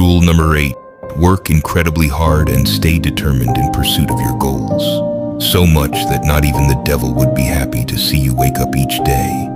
Rule number eight, work incredibly hard and stay determined in pursuit of your goals. So much that not even the devil would be happy to see you wake up each day